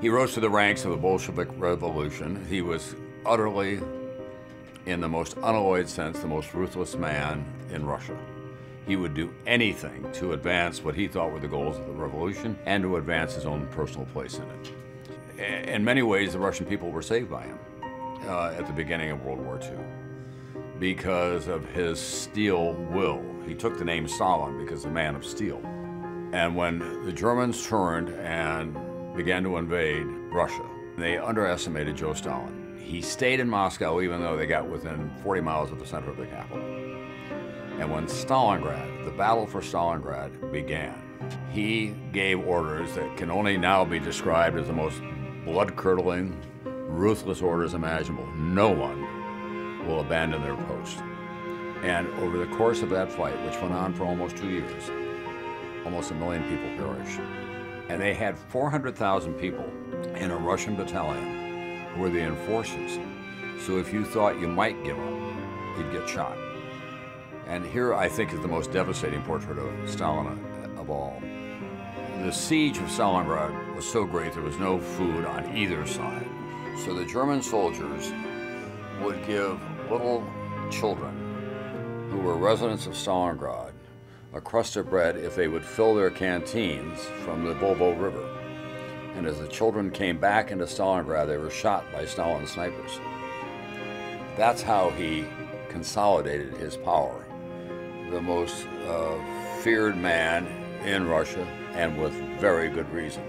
He rose to the ranks of the Bolshevik Revolution. He was utterly, in the most unalloyed sense, the most ruthless man in Russia. He would do anything to advance what he thought were the goals of the revolution and to advance his own personal place in it. In many ways, the Russian people were saved by him uh, at the beginning of World War II because of his steel will. He took the name Stalin because the man of steel. And when the Germans turned and began to invade Russia, they underestimated Joe Stalin. He stayed in Moscow even though they got within 40 miles of the center of the capital. And when Stalingrad, the battle for Stalingrad began, he gave orders that can only now be described as the most blood-curdling, ruthless orders imaginable. No one will abandon their post. And over the course of that fight, which went on for almost two years, almost a million people perished. And they had 400,000 people in a Russian battalion who were the enforcers. So if you thought you might give up, you'd get shot. And here, I think, is the most devastating portrait of Stalin uh, of all. The siege of Stalingrad was so great there was no food on either side. So the German soldiers would give little children who were residents of Stalingrad a crust of bread if they would fill their canteens from the Volga River. And as the children came back into Stalingrad, they were shot by Stalin snipers. That's how he consolidated his power the most uh, feared man in Russia, and with very good reason.